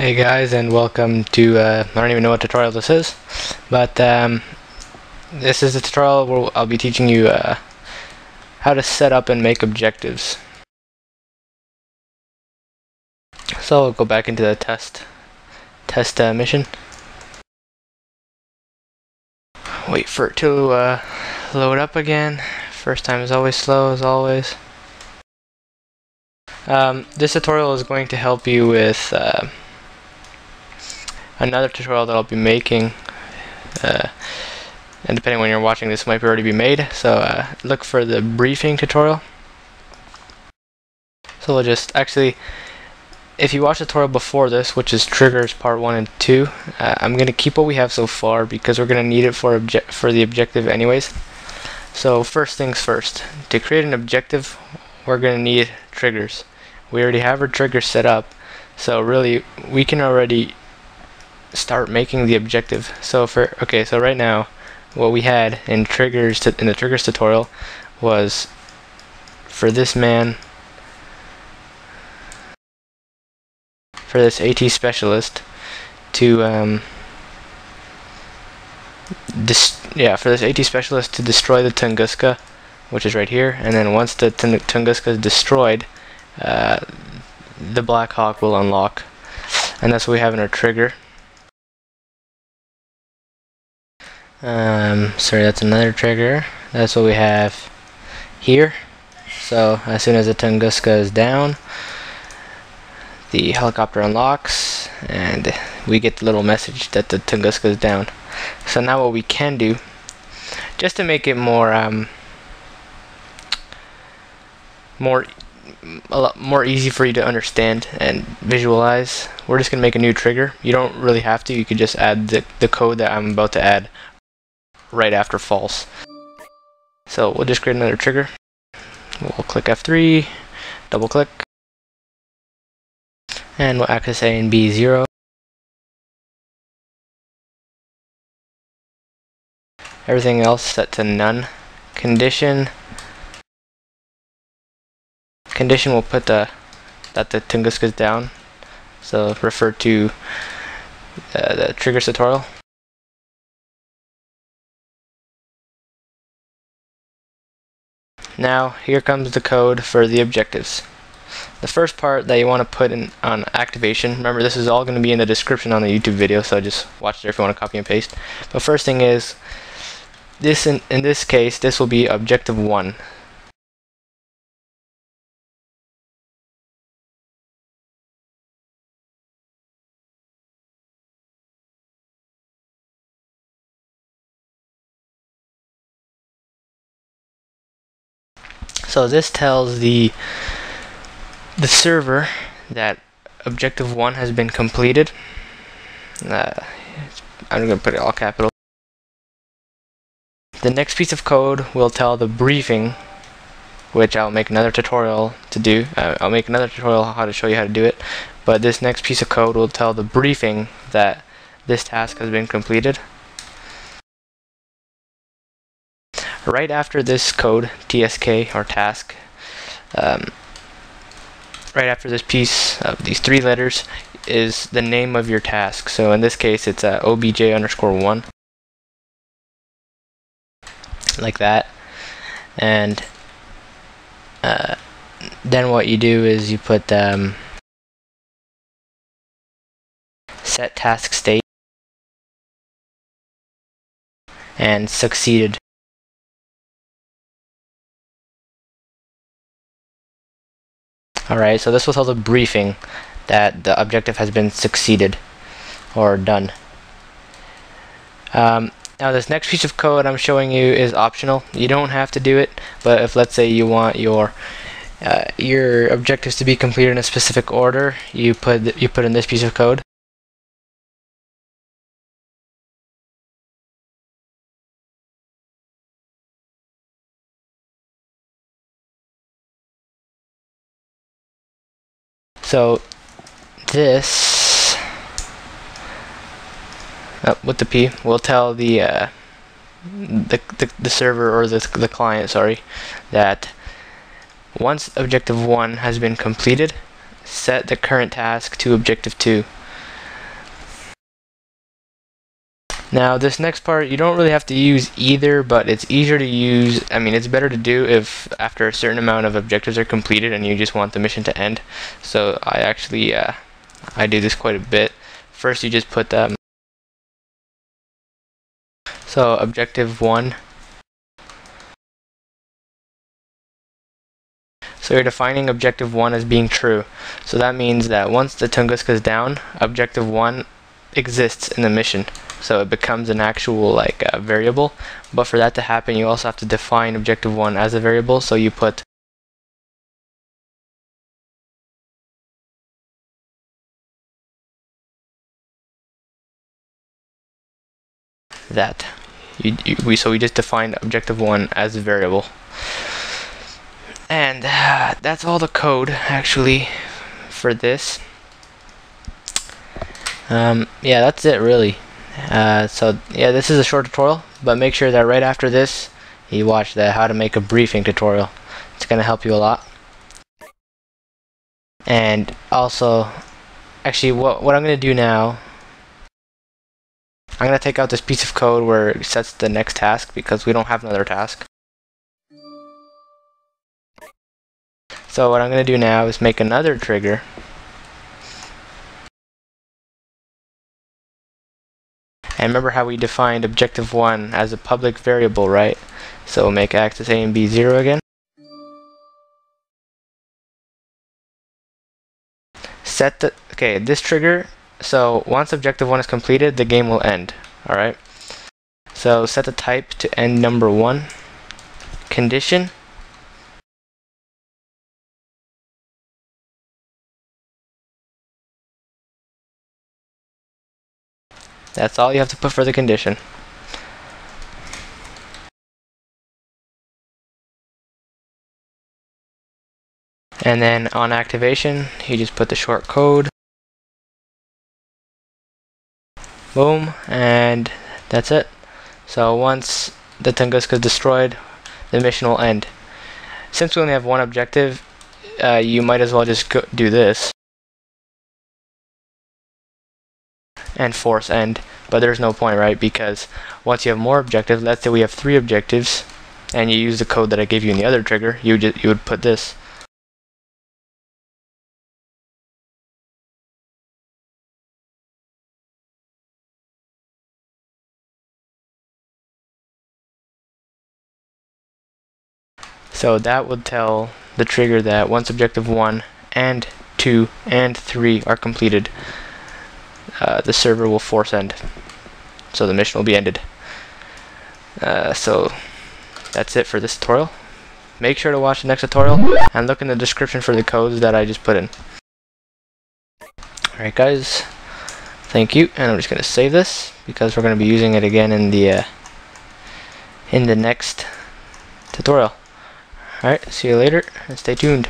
Hey guys and welcome to, uh, I don't even know what tutorial this is, but um, this is a tutorial where I'll be teaching you uh, how to set up and make objectives. So I'll go back into the test, test uh, mission. Wait for it to uh, load up again. First time is always slow as always. Um, this tutorial is going to help you with uh, another tutorial that I'll be making uh, and depending when you're watching this might already be made. So uh, look for the briefing tutorial. So we'll just actually if you watch the tutorial before this which is triggers part 1 and 2 uh, I'm gonna keep what we have so far because we're gonna need it for for the objective anyways. So first things first. To create an objective we're gonna need triggers. We already have our triggers set up so really we can already start making the objective. So for okay, so right now, what we had in triggers in the triggers tutorial was for this man for this AT specialist to um, yeah for this AT specialist to destroy the Tunguska which is right here. And then once the Tunguska is destroyed uh, the Black Hawk will unlock. And that's what we have in our trigger Um, sorry, that's another trigger. That's what we have here. So as soon as the Tunguska is down, the helicopter unlocks and we get the little message that the Tunguska is down. So now what we can do, just to make it more um, more a lot more easy for you to understand and visualize, we're just gonna make a new trigger. You don't really have to. You could just add the the code that I'm about to add right after false. So we'll just create another trigger. We'll click F3, double click, and we'll axis A and B 0. Everything else set to none. Condition. Condition will put the that the Tunguska is down. So refer to uh, the trigger tutorial. Now, here comes the code for the objectives. The first part that you want to put in on activation, remember this is all going to be in the description on the YouTube video, so just watch there if you want to copy and paste. But first thing is, this in, in this case, this will be objective 1. So this tells the the server that objective one has been completed. Uh, I'm to put it all capital. The next piece of code will tell the briefing, which I'll make another tutorial to do. Uh, I'll make another tutorial how to show you how to do it. But this next piece of code will tell the briefing that this task has been completed. Right after this code, TSK or task, um, right after this piece of these three letters is the name of your task. So in this case, it's uh, obj underscore one, like that. And uh, then what you do is you put um, set task state and succeeded Alright, so this tell the briefing that the objective has been succeeded or done. Um, now this next piece of code I'm showing you is optional. You don't have to do it, but if let's say you want your uh, your objectives to be completed in a specific order, you put you put in this piece of code. So this uh, with the P will tell the, uh, the, the the server or the the client, sorry, that once objective one has been completed, set the current task to objective two. Now this next part, you don't really have to use either, but it's easier to use, I mean it's better to do if after a certain amount of objectives are completed and you just want the mission to end. So I actually, uh, I do this quite a bit. First you just put them, so objective 1. So you're defining objective 1 as being true. So that means that once the Tunguska is down, objective 1 exists in the mission so it becomes an actual like uh, variable. But for that to happen you also have to define objective 1 as a variable. So you put that. You, you, we so we just defined objective 1 as a variable. And uh, that's all the code actually for this. Um, yeah that's it really uh, so yeah, this is a short tutorial, but make sure that right after this, you watch the how to make a briefing tutorial. It's going to help you a lot. And also, actually what, what I'm going to do now, I'm going to take out this piece of code where it sets the next task because we don't have another task. So what I'm going to do now is make another trigger And remember how we defined objective 1 as a public variable, right? So we'll make axis A and B 0 again. Set the, okay, this trigger, so once objective 1 is completed, the game will end, alright? So set the type to end number 1. Condition, That's all you have to put for the condition. And then on activation, you just put the short code. Boom, and that's it. So once the Tunguska is destroyed, the mission will end. Since we only have one objective, uh, you might as well just do this. And force end. But there's no point right? Because once you have more objectives let's say we have three objectives and you use the code that I gave you in the other trigger you would you would put this. So that would tell the trigger that once objective 1 and 2 and 3 are completed, uh, the server will force end. So the mission will be ended. Uh, so that's it for this tutorial. Make sure to watch the next tutorial and look in the description for the codes that I just put in. Alright guys, thank you, and I'm just going to save this because we're going to be using it again in the uh, in the next tutorial. Alright, see you later, and stay tuned.